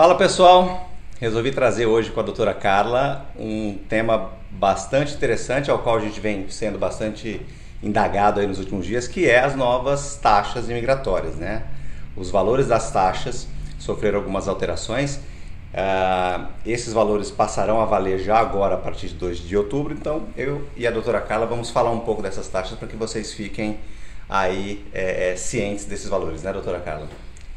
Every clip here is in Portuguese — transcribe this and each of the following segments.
Fala pessoal, resolvi trazer hoje com a doutora Carla um tema bastante interessante, ao qual a gente vem sendo bastante indagado aí nos últimos dias, que é as novas taxas imigratórias, né? Os valores das taxas sofreram algumas alterações. Uh, esses valores passarão a valer já agora a partir de 2 de outubro, então eu e a doutora Carla vamos falar um pouco dessas taxas para que vocês fiquem aí é, é, cientes desses valores, né, doutora Carla?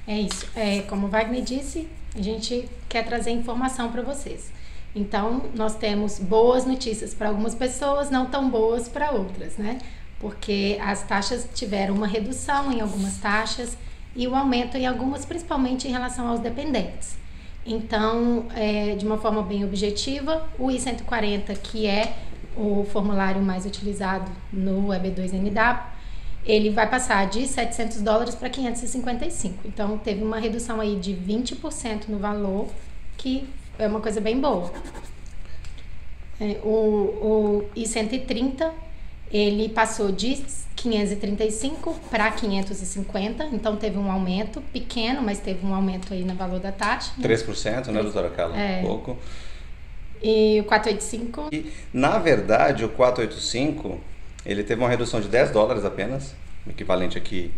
É isso. É, como o Wagner disse, a gente quer trazer informação para vocês. Então, nós temos boas notícias para algumas pessoas, não tão boas para outras, né? Porque as taxas tiveram uma redução em algumas taxas e o aumento em algumas, principalmente em relação aos dependentes. Então, é, de uma forma bem objetiva, o I-140, que é o formulário mais utilizado no EB2NW, ele vai passar de 700 dólares para 555. Então, teve uma redução aí de 20% no valor, que é uma coisa bem boa. É, o, o I-130, ele passou de 535 para 550, então teve um aumento pequeno, mas teve um aumento aí no valor da taxa. Né? 3%, né, doutora Carla? É. Um pouco. E o 485? E, na verdade, o 485 ele teve uma redução de 10 dólares apenas, equivalente aqui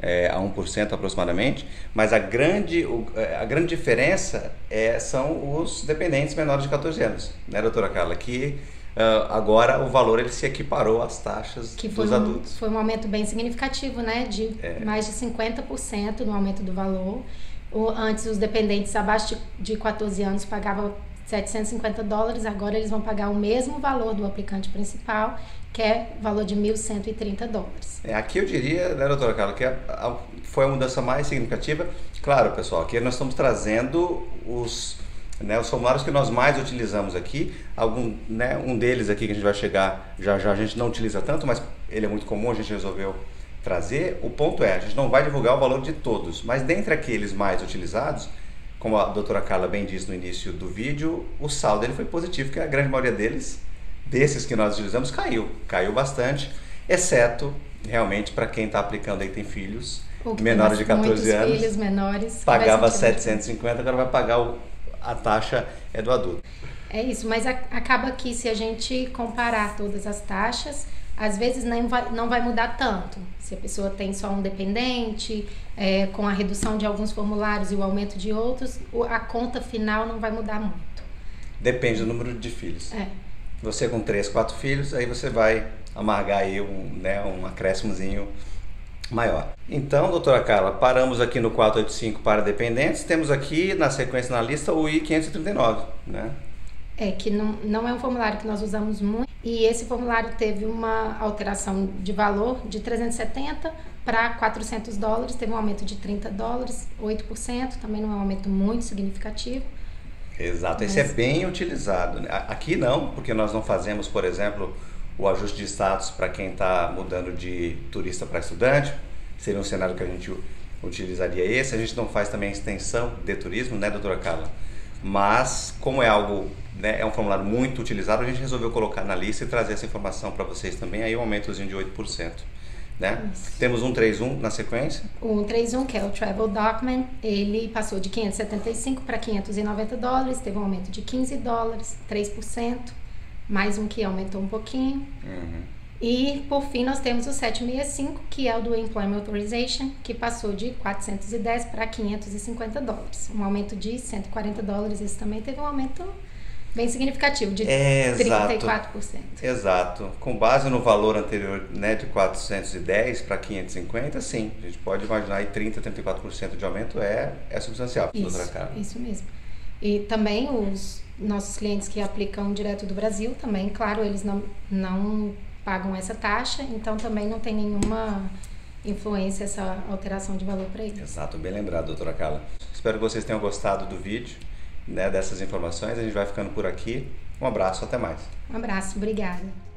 é, a 1% aproximadamente, mas a grande, é, a grande diferença é, são os dependentes menores de 14 anos, né, doutora Carla? Que uh, agora o valor ele se equiparou às taxas que dos um, adultos. Foi um aumento bem significativo, né? De é. mais de 50% no aumento do valor. O, antes, os dependentes abaixo de, de 14 anos pagavam 750 dólares, agora eles vão pagar o mesmo valor do aplicante principal, que é valor de 1.130 dólares. É, aqui eu diria, né, doutora Carla, que a, a, foi a mudança mais significativa. Claro, pessoal, aqui nós estamos trazendo os, né, os formulários que nós mais utilizamos aqui. Algum, né, um deles aqui que a gente vai chegar, já já a gente não utiliza tanto, mas ele é muito comum, a gente resolveu trazer. O ponto é, a gente não vai divulgar o valor de todos, mas dentre aqueles mais utilizados, como a doutora Carla bem disse no início do vídeo, o saldo ele foi positivo, que a grande maioria deles, desses que nós utilizamos, caiu. Caiu bastante, exceto realmente para quem está aplicando aí tem filhos menores de 14 anos. filhos menores. Pagava 750, agora vai pagar o, a taxa é do adulto. É isso, mas a, acaba que se a gente comparar todas as taxas, às vezes não vai, não vai mudar tanto. Se a pessoa tem só um dependente, é, com a redução de alguns formulários e o aumento de outros, a conta final não vai mudar muito. Depende do número de filhos. É. Você com três, quatro filhos, aí você vai amargar aí um, né, um acréscimozinho maior. Então, doutora Carla, paramos aqui no 485 para dependentes, temos aqui na sequência na lista o I-539, né? É, que não, não é um formulário que nós usamos muito, e esse formulário teve uma alteração de valor de 370 para 400 dólares, teve um aumento de 30 dólares, 8%, também não é um aumento muito significativo. Exato, Mas... esse é bem utilizado. Né? Aqui não, porque nós não fazemos, por exemplo, o ajuste de status para quem está mudando de turista para estudante, seria um cenário que a gente utilizaria esse. A gente não faz também extensão de turismo, né, doutora Carla? Mas, como é algo, né, é um formulário muito utilizado, a gente resolveu colocar na lista e trazer essa informação para vocês também, aí um aumentozinho de 8%. Né? Temos um 31 na sequência. O 131, que é o Travel Document, ele passou de 575 para 590 dólares, teve um aumento de 15 dólares, 3%, mais um que aumentou um pouquinho. Uhum. E, por fim, nós temos o 765, que é o do Employment Authorization, que passou de 410 para 550 dólares. Um aumento de 140 dólares. Esse também teve um aumento bem significativo, de é, 34%. Exato. Com base no valor anterior né, de 410 para 550, sim. A gente pode imaginar aí 30%, 34% de aumento é, é substancial. Isso, isso mesmo. E também os nossos clientes que aplicam direto do Brasil, também, claro, eles não, não pagam essa taxa, então também não tem nenhuma influência essa alteração de valor para eles. Exato, bem lembrado, doutora Carla. Espero que vocês tenham gostado do vídeo, né, dessas informações. A gente vai ficando por aqui. Um abraço, até mais. Um abraço, obrigada.